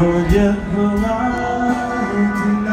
forget the light